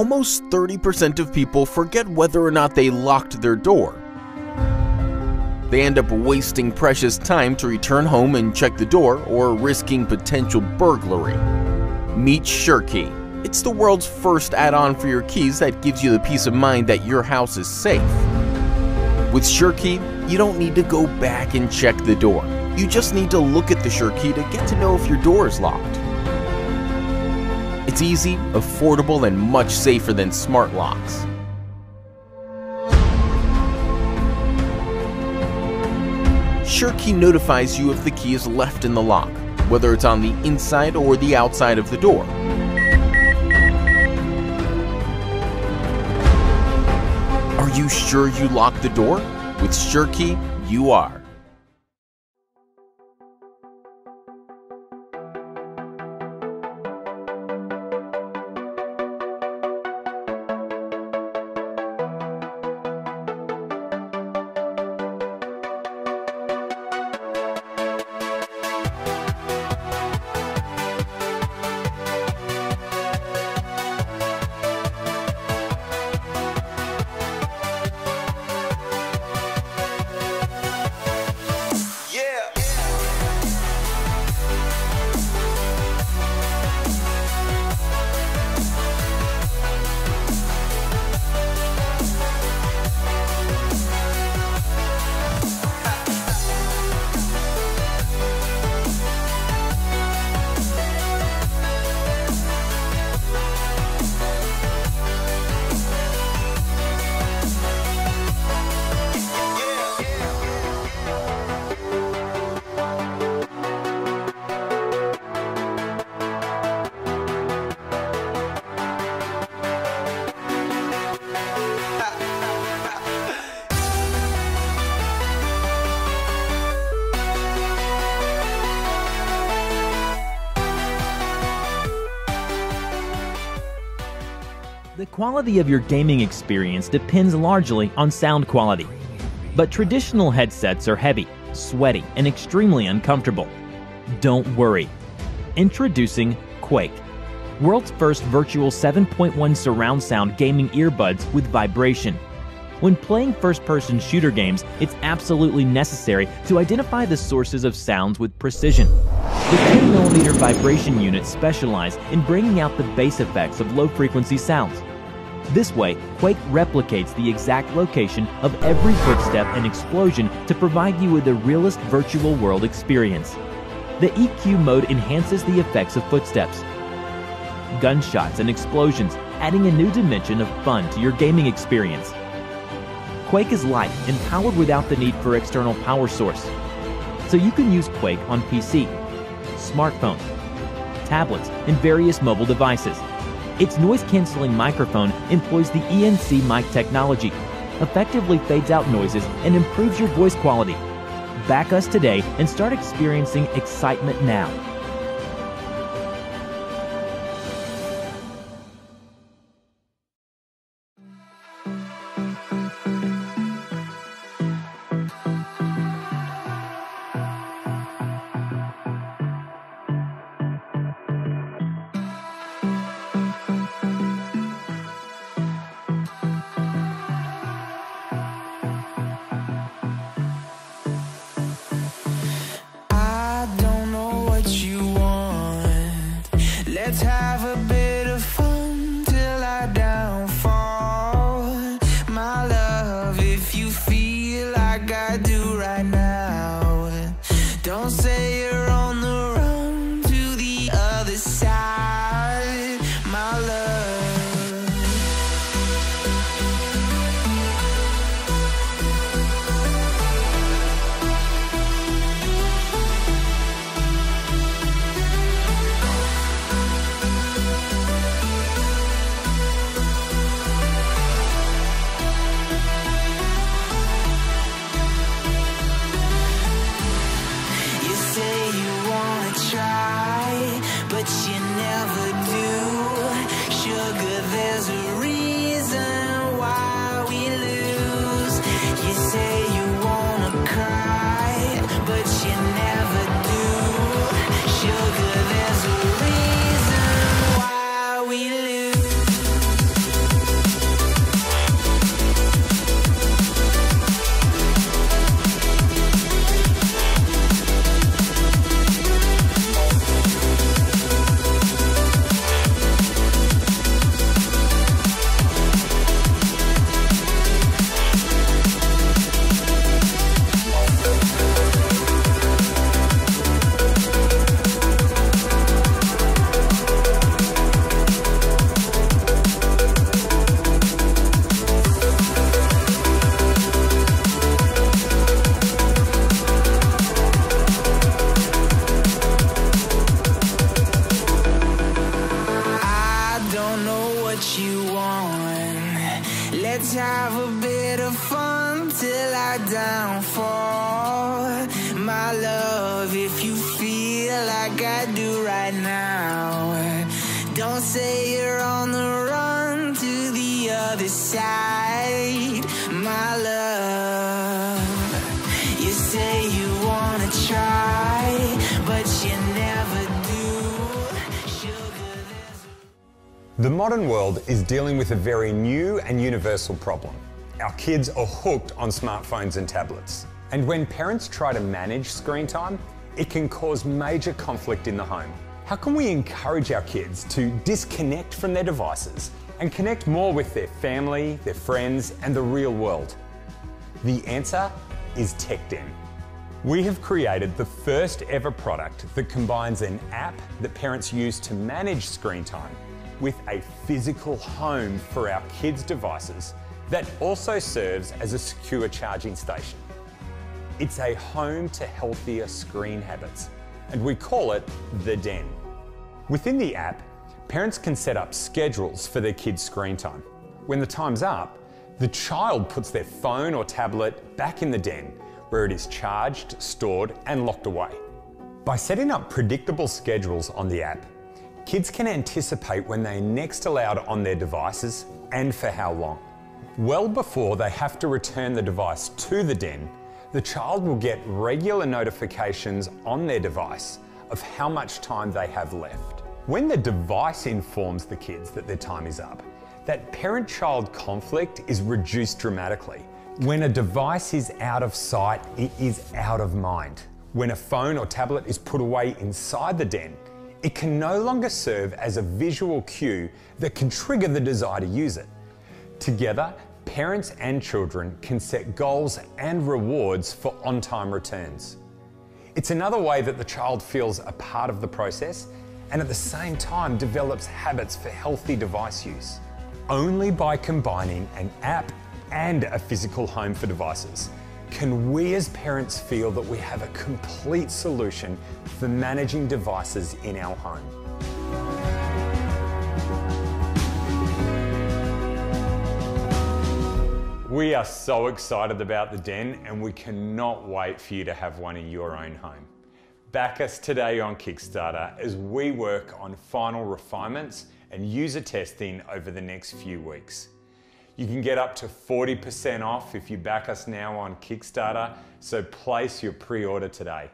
almost 30% of people forget whether or not they locked their door. They end up wasting precious time to return home and check the door or risking potential burglary. Meet SureKey. It's the world's first add-on for your keys that gives you the peace of mind that your house is safe. With SureKey, you don't need to go back and check the door. You just need to look at the SureKey to get to know if your door is locked. It's easy, affordable, and much safer than smart locks. SureKey notifies you if the key is left in the lock, whether it's on the inside or the outside of the door. Are you sure you locked the door? With SureKey, you are. Quality of your gaming experience depends largely on sound quality. But traditional headsets are heavy, sweaty, and extremely uncomfortable. Don't worry. Introducing Quake, world's first virtual 7.1 surround sound gaming earbuds with vibration. When playing first person shooter games, it's absolutely necessary to identify the sources of sounds with precision. The 10mm vibration units specialize in bringing out the bass effects of low frequency sounds. This way, Quake replicates the exact location of every footstep and explosion to provide you with the realest virtual world experience. The EQ mode enhances the effects of footsteps, gunshots, and explosions, adding a new dimension of fun to your gaming experience. Quake is light and powered without the need for external power source. So you can use Quake on PC, smartphone, tablets, and various mobile devices. Its noise-canceling microphone employs the ENC mic technology, effectively fades out noises and improves your voice quality. Back us today and start experiencing excitement now. have a right now, don't say you're on the run to the other side. My love, you say you wanna try, but you never do. The modern world is dealing with a very new and universal problem. Our kids are hooked on smartphones and tablets. And when parents try to manage screen time, it can cause major conflict in the home. How can we encourage our kids to disconnect from their devices and connect more with their family, their friends, and the real world? The answer is TechDen. We have created the first ever product that combines an app that parents use to manage screen time with a physical home for our kids' devices that also serves as a secure charging station. It's a home to healthier screen habits, and we call it The Den. Within the app, parents can set up schedules for their kids' screen time. When the time's up, the child puts their phone or tablet back in the den where it is charged, stored, and locked away. By setting up predictable schedules on the app, kids can anticipate when they're next allowed on their devices and for how long. Well before they have to return the device to the den, the child will get regular notifications on their device of how much time they have left. When the device informs the kids that their time is up, that parent child conflict is reduced dramatically. When a device is out of sight, it is out of mind. When a phone or tablet is put away inside the den, it can no longer serve as a visual cue that can trigger the desire to use it. Together, parents and children can set goals and rewards for on time returns. It's another way that the child feels a part of the process and at the same time develops habits for healthy device use. Only by combining an app and a physical home for devices can we as parents feel that we have a complete solution for managing devices in our home. We are so excited about the Den and we cannot wait for you to have one in your own home. Back us today on Kickstarter as we work on final refinements and user testing over the next few weeks. You can get up to 40% off if you back us now on Kickstarter, so place your pre order today.